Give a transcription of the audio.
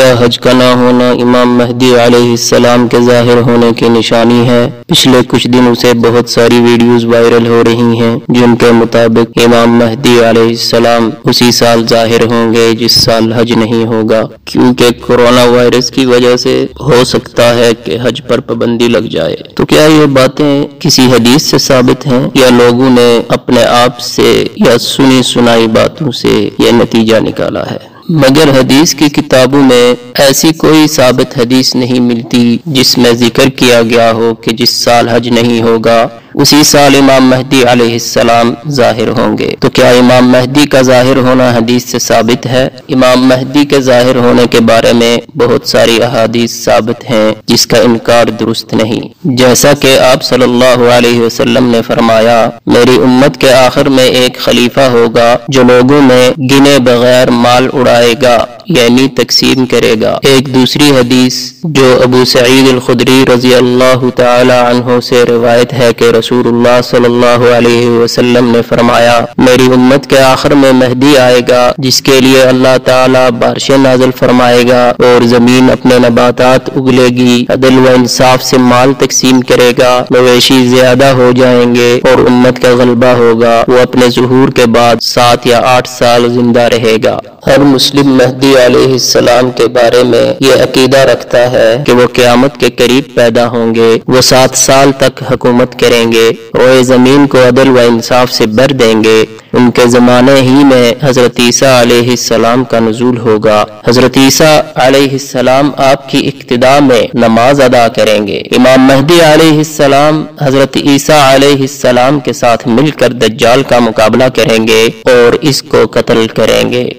کیا حج کا نہ ہونا امام مہدی علیہ السلام کے ظاہر ہونے کی نشانی ہے؟ پچھلے کچھ دنوں سے بہت ساری ویڈیوز وائرل ہو رہی ہیں جن کے مطابق امام مہدی علیہ السلام اسی سال ظاہر ہوں گے جس سال حج نہیں ہوگا۔ کیونکہ کرونا وائرس کی وجہ سے ہو سکتا ہے کہ حج پر پابندی لگ جائے۔ تو کیا یہ باتیں کسی حدیث سے ثابت ہیں؟ یا لوگوں نے اپنے آپ سے یا سنی سنائی باتوں سے یہ نتیجہ نکالا ہے؟ مگر حدیث کی کتابوں میں ایسی کوئی ثابت حدیث نہیں ملتی جس میں ذکر کیا گیا ہو کہ جس سال حج نہیں ہوگا۔ اسی سال امام مہدی علیہ السلام ظاہر ہوں گے۔ تو کیا امام مہدی کا ظاہر ہونا حدیث سے ثابت ہے؟ امام مہدی کے ظاہر ہونے کے بارے میں بہت ساری احادیث ثابت ہیں جس کا انکار درست نہیں۔ جیسا کہ آپ صلی اللہ علیہ وسلم نے فرمایا، میری امت کے آخر میں ایک خلیفہ ہوگا جو لوگوں میں گنے بغیر مال اڑائے گا یعنی تقسیم کرے گا۔ ایک دوسری حدیث جو ابو سعید الخدری رضی اللہ تعالی عنہ سے روایت ہے کہ رسول اللہ صلی اللہ علیہ وسلم نے فرمایا، میری امت کے آخر میں مہدی آئے گا، جس کے لیے اللہ تعالی بارش نازل فرمائے گا اور زمین اپنے نباتات اگلے گی، عدل و انصاف سے مال تقسیم کرے گا، مویشی زیادہ ہو جائیں گے اور امت کا غلبہ ہوگا، وہ اپنے ظہور کے بعد سات یا آٹھ سال زندہ رہے گا۔ ہر مسلم مہدی علیہ السلام کے بارے میں یہ عقیدہ رکھتا ہے کہ وہ قیامت کے قریب پیدا ہوں گے، وہ سات سال تک حکومت کریں گے۔ وہ زمین کو عدل و انصاف سے بھر دیں گے۔ ان کے زمانے ہی میں حضرت عیسیٰ علیہ السلام کا نزول ہوگا۔ حضرت عیسیٰ علیہ السلام آپ کی اقتداء میں نماز ادا کریں گے۔ امام مہدی علیہ السلام حضرت عیسیٰ علیہ السلام کے ساتھ مل کر دجال کا مقابلہ کریں گے اور اس کو قتل کریں گے۔